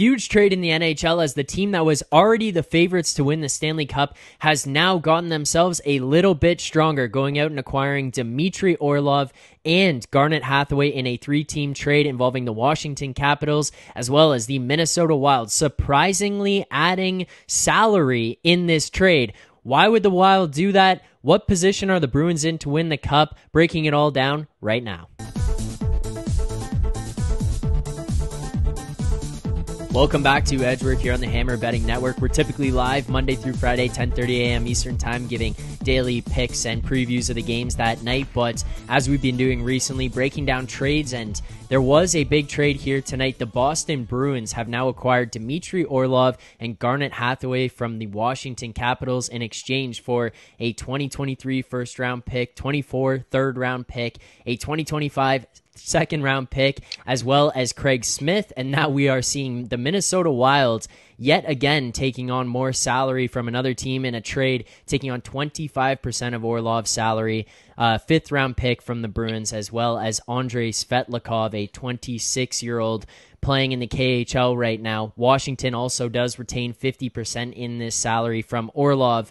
huge trade in the NHL as the team that was already the favorites to win the Stanley Cup has now gotten themselves a little bit stronger, going out and acquiring Dmitry Orlov and Garnet Hathaway in a three team trade involving the Washington Capitals as well as the Minnesota Wild, surprisingly adding salary in this trade. Why would the Wild do that? What position are the Bruins in to win the cup? Breaking it all down right now. Welcome back to Edgework here on the Hammer Betting Network. We're typically live Monday through Friday, 10:30 a.m. Eastern Time, giving daily picks and previews of the games that night. But as we've been doing recently, breaking down trades, and there was a big trade here tonight. The Boston Bruins have now acquired Dmitry Orlov and Garnet Hathaway from the Washington Capitals in exchange for a 2023 first round pick, 24 third round pick, a 2025 second round pick, as well as Craig Smith. And now we are seeing the Minnesota Wilds yet again taking on more salary from another team in a trade, taking on 25% of Orlov's salary, uh, fifth round pick from the Bruins, as well as Andrei Svetlakov, a 26 year old playing in the KHL right now. Washington also does retain 50% in this salary from Orlov.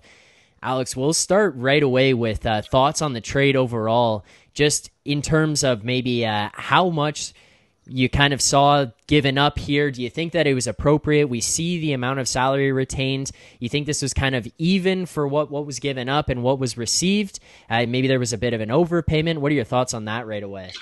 Alex, we'll start right away with uh, thoughts on the trade overall, just in terms of maybe uh, how much you kind of saw given up here. Do you think that it was appropriate? We see the amount of salary retained. You think this was kind of even for what, what was given up and what was received? Uh, maybe there was a bit of an overpayment. What are your thoughts on that right away?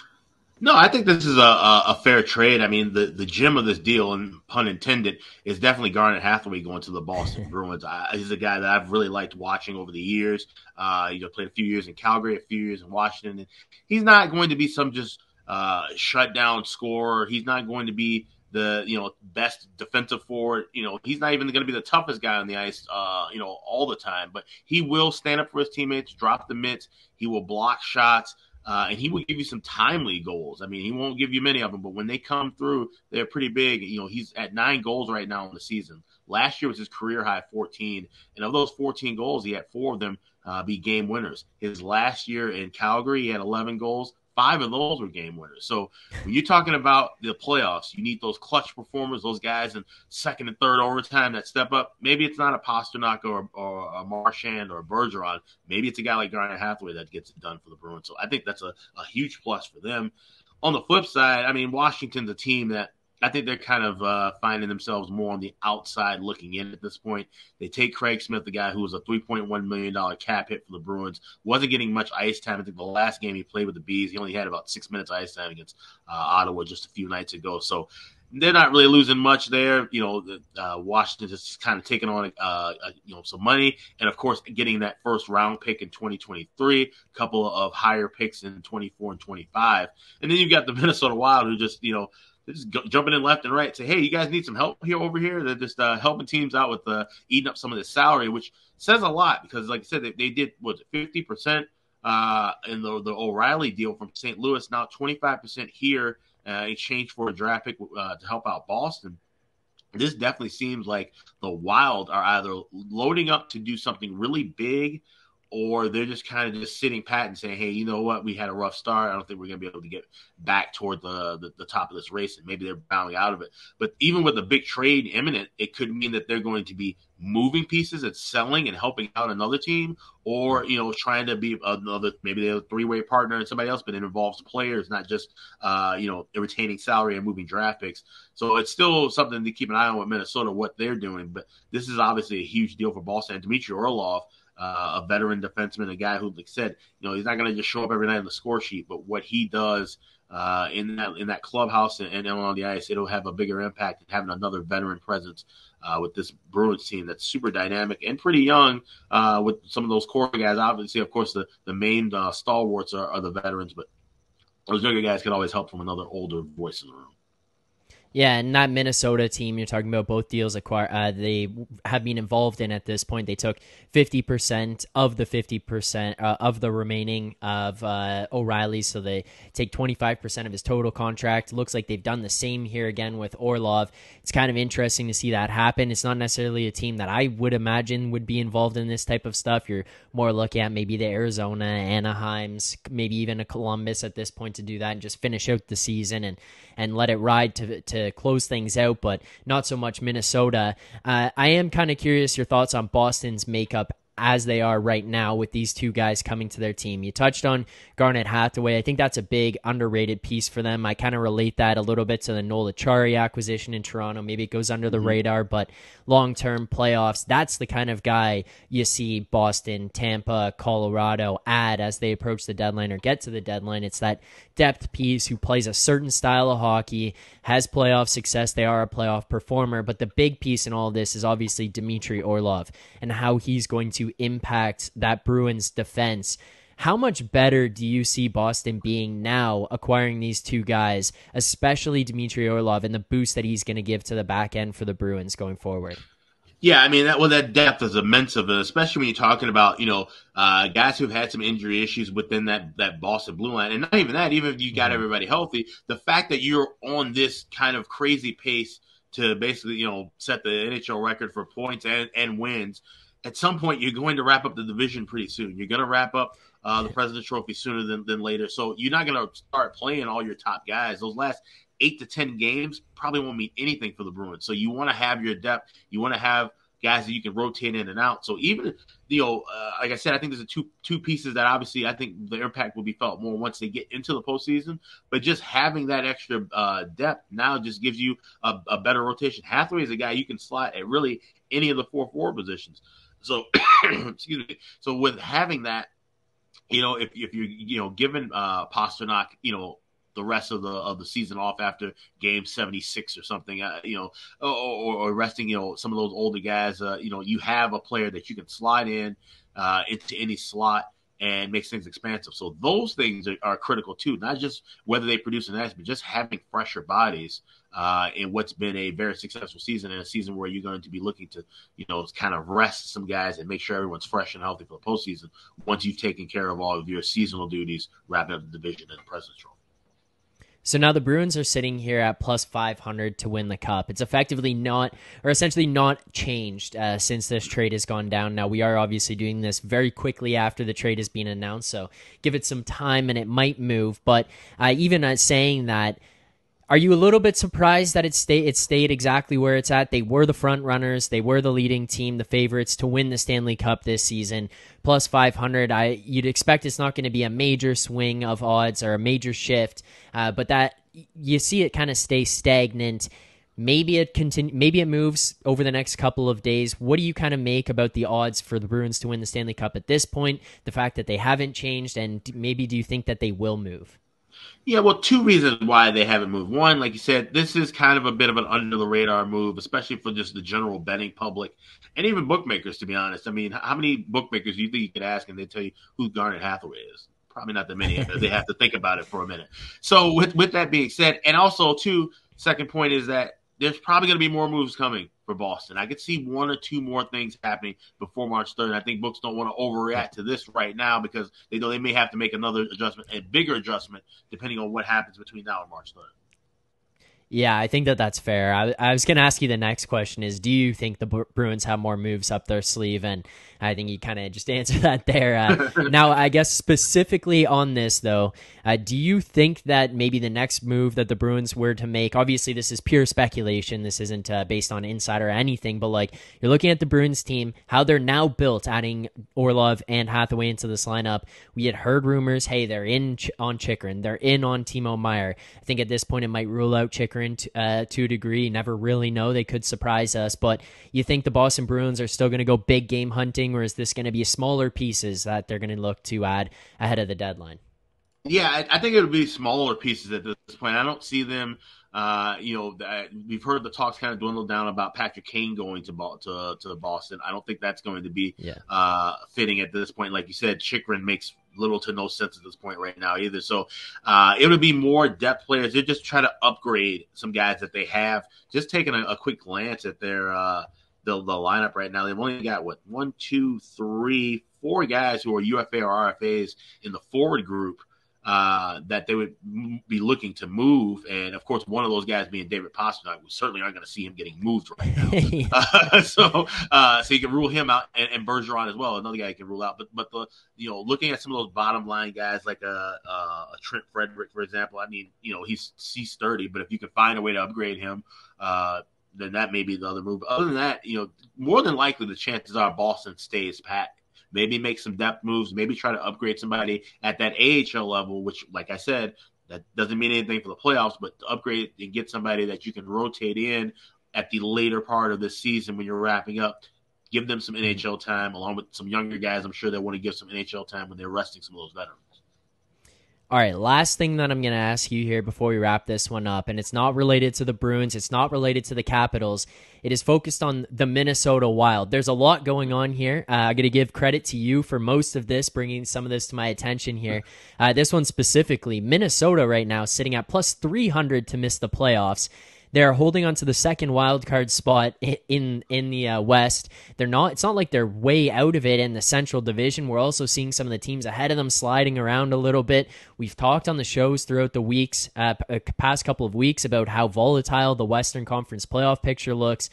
No, I think this is a, a, a, fair trade. I mean, the, the gem of this deal, and pun intended, is definitely Garnet Hathaway going to the Boston Bruins. I, he's a guy that I've really liked watching over the years. Uh, you know, played a few years in Calgary, a few years in Washington. And he's not going to be some just uh, shutdown scorer. He's not going to be the you know best defensive forward. You know, he's not even going to be the toughest guy on the ice. Uh, you know, all the time, but he will stand up for his teammates, drop the mitts. He will block shots. Uh, and he will give you some timely goals. I mean, he won't give you many of them, but when they come through, they're pretty big. You know, he's at nine goals right now in the season. Last year was his career high 14, and of those 14 goals, he had four of them uh, be game winners. His last year in Calgary, he had 11 goals. Five of those were game winners. So when you're talking about the playoffs, you need those clutch performers, those guys in second and third overtime that step up. Maybe it's not a Pastrnak or, or a Marchand or a Bergeron. Maybe it's a guy like Garnet Hathaway that gets it done for the Bruins. So I think that's a, a huge plus for them. On the flip side, I mean, Washington's a team that I think they're kind of uh, finding themselves more on the outside looking in at this point. They take Craig Smith, the guy who was a $3.1 million cap hit for the Bruins, wasn't getting much ice time. I think the last game he played with the Bees, he only had about six minutes ice time against uh, Ottawa just a few nights ago. So they're not really losing much there. You know, uh, Washington just kind of taking on, uh, you know, some money, and of course, getting that first round pick in 2023, a couple of higher picks in 24 and 25, and then you've got the Minnesota Wild, who just, you know, they're just jumping in left and right. Say, hey, you guys need some help here over here. They're just uh, helping teams out with uh, eating up some of the salary, which says a lot because, like I said, they, they did what fifty percent uh, in the the O'Reilly deal from St. Louis. Now twenty five percent here uh, in exchange for a draft pick uh, to help out Boston. This definitely seems like the Wild are either loading up to do something really big or they're just kind of just sitting pat and saying, "Hey, you know what? We had a rough start. I don't think we're going to be able to get back toward the, the, the top of this race, and maybe they're bowing out of it." But even with a big trade imminent, it could mean that they're going to be moving pieces and selling and helping out another team, or you know, trying to be another maybe they're a three way partner and somebody else, but it involves players, not just uh, you know retaining salary and moving draft picks. So it's still something to keep an eye on with Minnesota what they're doing. But this is obviously a huge deal for Boston. And Dmitry Orlov uh, a veteran defenseman, a guy who, like said, you know, he's not going to just show up every night on the score sheet, but what he does uh, in that in that clubhouse and, and, on the ice, it'll have a bigger impact than having another veteran presence uh, with this Bruins team that's super dynamic and pretty young. Uh, with some of those core guys, obviously, of course, the the main uh, stalwarts are, are the veterans, but those younger guys can always help from another older voice in the room. Yeah, and that Minnesota team you're talking about, both deals acquire uh, they have been involved in at this point. They took 50% of the 50% uh, of the remaining of uh, O'Reilly, so they take 25% of his total contract. Looks like they've done the same here again with Orlov. It's kind of interesting to see that happen. It's not necessarily a team that I would imagine would be involved in this type of stuff. You're more looking at maybe the Arizona, Anaheims, maybe even a Columbus at this point to do that and just finish out the season and and let it ride to to to close things out, but not so much Minnesota. Uh, I am kind of curious your thoughts on Boston's makeup as they are right now with these two guys coming to their team. You touched on Garnet Hathaway. I think that's a big underrated piece for them. I kind of relate that a little bit to the Noel Acciari acquisition in Toronto. Maybe it goes under the mm-hmm. radar, but long term playoffs, that's the kind of guy you see Boston, Tampa, Colorado add as they approach the deadline or get to the deadline. It's that depth piece who plays a certain style of hockey, has playoff success. They are a playoff performer, but the big piece in all this is obviously Dmitry Orlov and how he's going to impact that Bruins defense. How much better do you see Boston being now acquiring these two guys, especially Dmitry Orlov and the boost that he's going to give to the back end for the Bruins going forward? Yeah, I mean that well that depth is immense of it, especially when you're talking about you know uh, guys who've had some injury issues within that that Boston blue line, and not even that. Even if you got mm-hmm. everybody healthy, the fact that you're on this kind of crazy pace to basically you know set the NHL record for points and, and wins at some point you're going to wrap up the division pretty soon. You're going to wrap up uh, the President's Trophy sooner than, than later. So you're not going to start playing all your top guys. Those last eight to ten games probably won't mean anything for the Bruins. So you want to have your depth. You want to have guys that you can rotate in and out. So even you know, uh, like I said, I think there's a two two pieces that obviously I think the impact will be felt more once they get into the postseason. But just having that extra uh, depth now just gives you a, a, better rotation. Hathaway is a guy you can slot at really any of the four four positions. So, excuse me. So with having that, you know, if if you're you know given uh, Pastrnak, you know, the rest of the of the season off after game 76 or something uh, you know or, or, resting you know some of those older guys uh, you know you have a player that you can slide in uh, into any slot and makes things expansive so those things are, are critical too not just whether they produce an S but just having fresher bodies uh, in what's been a very successful season and a season where you're going to be looking to, you know, kind of rest some guys and make sure everyone's fresh and healthy for the postseason once you've taken care of all of your seasonal duties, wrapping up the division and the President's Trophy. So now the Bruins are sitting here at plus 500 to win the cup. It's effectively not, or essentially not changed uh, since this trade has gone down. Now, we are obviously doing this very quickly after the trade has been announced, so give it some time and it might move. But uh, even uh, saying that, are you a little bit surprised that it stayed it stayed exactly where it's at? They were the front runners, they were the leading team, the favorites to win the Stanley Cup this season. Plus 500, I you'd expect it's not going to be a major swing of odds or a major shift, uh, but that you see it kind of stay stagnant. Maybe it continue. Maybe it moves over the next couple of days. What do you kind of make about the odds for the Bruins to win the Stanley Cup at this point? The fact that they haven't changed, and maybe do you think that they will move? Yeah, well, two reasons why they haven't moved. One, like you said, this is kind of a bit of an under the radar move, especially for just the general betting public and even bookmakers, to be honest. I mean, how many bookmakers do you think you could ask and they tell you who Garnet Hathaway is? Probably not that many. they have to think about it for a minute. So, with, with that being said, and also, too, second point is that there's probably going to be more moves coming for Boston. I could see one or two more things happening before March 3rd. I think books don't want to overreact to this right now because they know they may have to make another adjustment, a bigger adjustment, depending on what happens between now and March 3rd. Yeah, I think that that's fair. I, I was going to ask you the next question is do you think the Bruins have more moves up their sleeve? And I think you kind of just answered that there. Uh, now, I guess specifically on this, though, uh, do you think that maybe the next move that the Bruins were to make, obviously, this is pure speculation. This isn't uh, based on insider or anything, but like you're looking at the Bruins team, how they're now built, adding Orlov and Hathaway into this lineup. We had heard rumors, hey, they're in ch- on Chychrun, they're in on Timo Meier. I think at this point it might rule out Chychrun t- uh, to a degree. Never really know. They could surprise us, but you think the Boston Bruins are still going to go big game hunting? or is this going to be smaller pieces that they're going to look to add ahead of the deadline? Yeah, I, I think it would be smaller pieces at this point. I don't see them. Uh, you know, we've heard the talks kind of dwindle down about Patrick Kane going to to to Boston. I don't think that's going to be yeah. uh, fitting at this point. Like you said, Chychrun makes little to no sense at this point right now either. So uh, it would be more depth players. They're just trying to upgrade some guys that they have. Just taking a, a quick glance at their uh, the, the lineup right now. They've only got what one, two, three, four guys who are UFA or RFAs in the forward group. Uh, that they would be looking to move. And of course, one of those guys being David Pastrnak, we certainly aren't going to see him getting moved right now. uh, so, uh, so you can rule him out, and, and Bergeron as well, another guy you can rule out. But, but the you know, looking at some of those bottom line guys like a, a, a Trent Frederic, for example. I mean, you know, he's he's sturdy, but if you can find a way to upgrade him. Uh, then that may be the other move. Other than that, you know, more than likely the chances are Boston stays pat maybe make some depth moves, maybe try to upgrade somebody at that AHL level, which, like I said, that doesn't mean anything for the playoffs, but upgrade and get somebody that you can rotate in at the later part of the season when you're wrapping up. Give them some NHL time along with some younger guys. I'm sure they want to give some NHL time when they're resting some of those veterans. All right, last thing that I'm going to ask you here before we wrap this one up, and it's not related to the Bruins, it's not related to the Capitals. It is focused on the Minnesota Wild. There's a lot going on here. Uh, I'm going to give credit to you for most of this, bringing some of this to my attention here. Uh, this one specifically, Minnesota right now sitting at plus 300 to miss the playoffs. They're holding on to the second wild card spot in in the uh, West. They're not. It's not like they're way out of it in the Central Division. We're also seeing some of the teams ahead of them sliding around a little bit. We've talked on the shows throughout the weeks, uh, uh past couple of weeks, about how volatile the Western Conference playoff picture looks.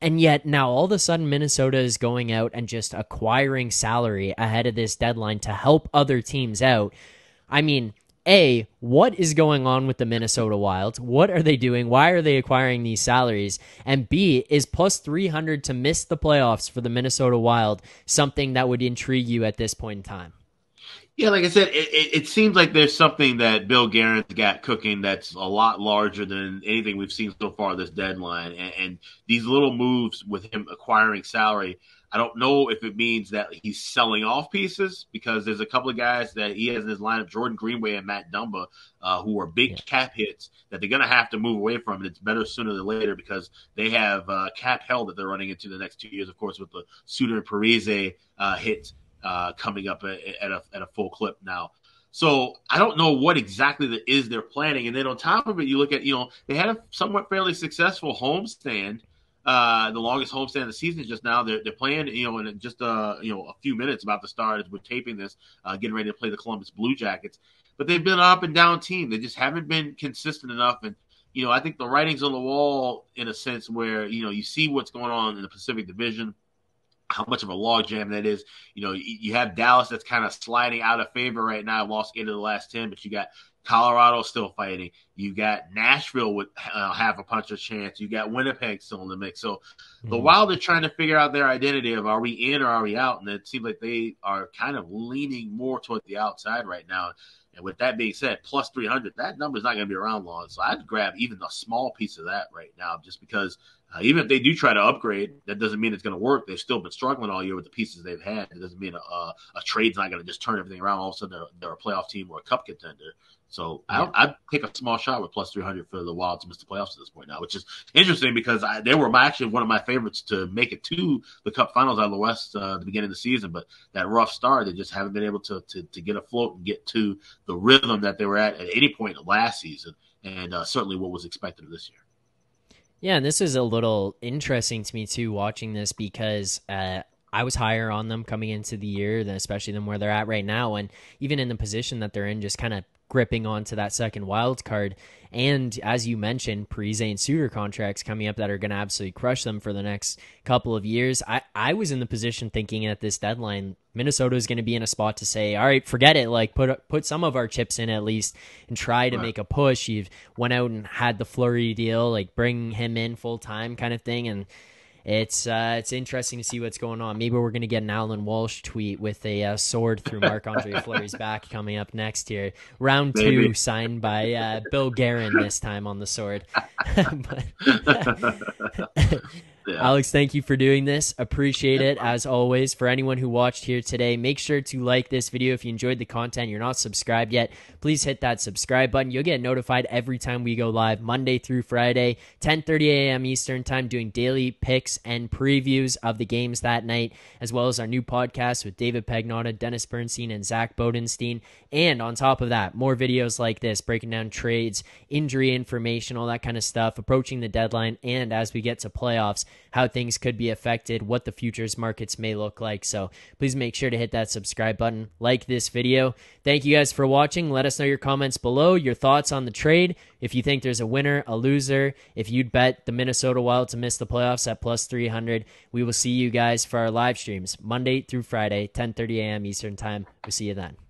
And yet now all of a sudden Minnesota is going out and just acquiring salary ahead of this deadline to help other teams out. I mean, a, what is going on with the Minnesota Wild? What are they doing? Why are they acquiring these salaries? And B, is plus 300 to miss the playoffs for the Minnesota Wild something that would intrigue you at this point in time? Yeah, like I said, it, it, it, seems like there's something that Bill Guerin's got cooking that's a lot larger than anything we've seen so far this deadline. And, and these little moves with him acquiring salary – I don't know if it means that he's selling off pieces because there's a couple of guys that he has in his lineup, Jordan Greenway and Matt Dumba, uh, who are big yeah. cap hits that they're going to have to move away from. And it's better sooner than later because they have uh, cap hell that they're running into the next two years, of course, with the Suter and Parise uh, hit uh, coming up at, at, a, at a full clip now. So I don't know what exactly that is they're planning. And then on top of it, you look at, you know, they had a somewhat fairly successful homestand uh, the longest homestand of the season just now. They're, they're playing, you know, in just uh, you know a few minutes about to start as we're taping this, uh, getting ready to play the Columbus Blue Jackets. But they've been an up and down team. They just haven't been consistent enough. And you know, I think the writing's on the wall in a sense where you know you see what's going on in the Pacific Division. How much of a logjam that is. You know, you have Dallas that's kind of sliding out of favor right now, lost eight of the last 10, but you got Colorado still fighting. You got Nashville with uh, half a punch of chance. You got Winnipeg still in the mix. So mm-hmm. the Wild are trying to figure out their identity of are we in or are we out? And it seems like they are kind of leaning more toward the outside right now. And with that being said, plus 300, that number is not going to be around long. So I'd grab even a small piece of that right now just because uh, even if they do try to upgrade, that doesn't mean it's going to work. They've still been struggling all year with the pieces they've had. It doesn't mean a, a, a trade's not going to just turn everything around. All of a sudden, they're, they're a playoff team or a cup contender. So yeah. I, would take a small shot with plus 300 for the Wild to miss the playoffs at this point now, which is interesting because I, they were actually one of my favorites to make it to the Cup Finals out of the West uh, at the beginning of the season. But that rough start, they just haven't been able to, to, to get afloat and get to the rhythm that they were at at any point last season, and uh, certainly what was expected of this year. Yeah, and this is a little interesting to me too, watching this because uh, I was higher on them coming into the year, than especially than where they're at right now, and even in the position that they're in, just kind of gripping onto that second wild card. And as you mentioned, Parise and Suter contracts coming up that are going to absolutely crush them for the next couple of years. I, I was in the position thinking at this deadline, Minnesota is going to be in a spot to say, all right, forget it. Like put put some of our chips in at least and try to right. make a push. You've went out and had the Fleury deal, like bring him in full time kind of thing, and it's uh, it's interesting to see what's going on. Maybe we're going to get an Allan Walsh tweet with a uh, sword through Marc Andre Fleury's back coming up next here. Round Maybe. two, signed by uh, Bill Guerin this time on the sword. but, Yeah. Alex, thank you for doing this. Appreciate it as always. For anyone who watched here today, make sure to like this video if you enjoyed the content. You're not subscribed yet, please hit that subscribe button. You'll get notified every time we go live Monday through Friday, 10:30 a.m. Eastern Time doing daily picks and previews of the games that night, as well as our new podcast with David Pagnotta, Dennis Bernstein and Zach Bodenstein. And on top of that, more videos like this breaking down trades, injury information, all that kind of stuff, approaching the deadline and as we get to playoffs how things could be affected, what the futures markets may look like. So please make sure to hit that subscribe button, like this video. Thank you guys for watching. Let us know your comments below, your thoughts on the trade. If you think there's a winner, a loser, if you'd bet the Minnesota Wild to miss the playoffs at plus 300, we will see you guys for our live streams Monday through Friday, 10:30 a.m. Eastern Time. We'll see you then.